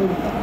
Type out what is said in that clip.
America.